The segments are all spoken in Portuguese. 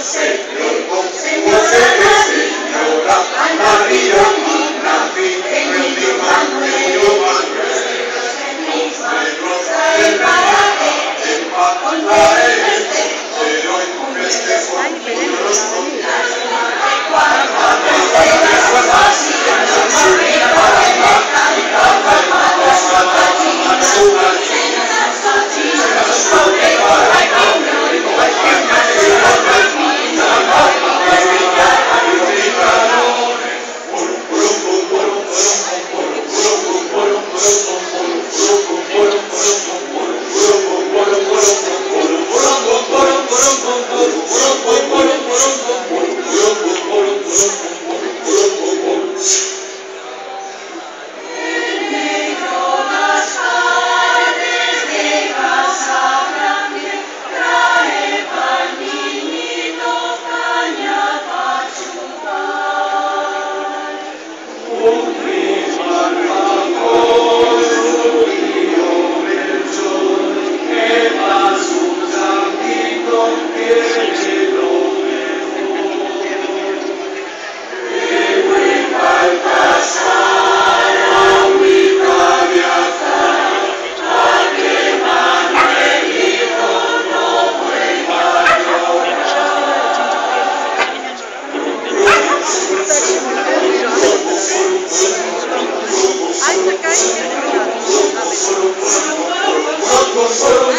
Senhor, Senhora, Maria.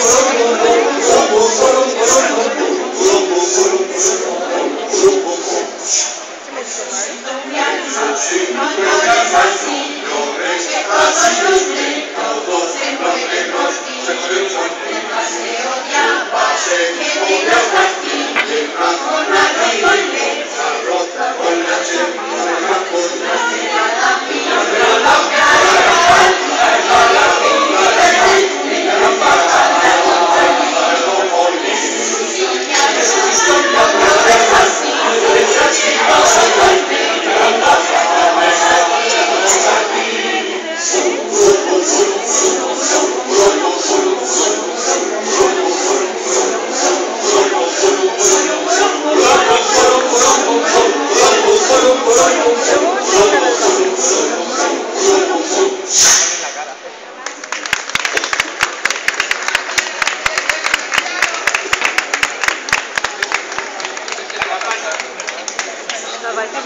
Vai terminar.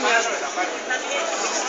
Gracias.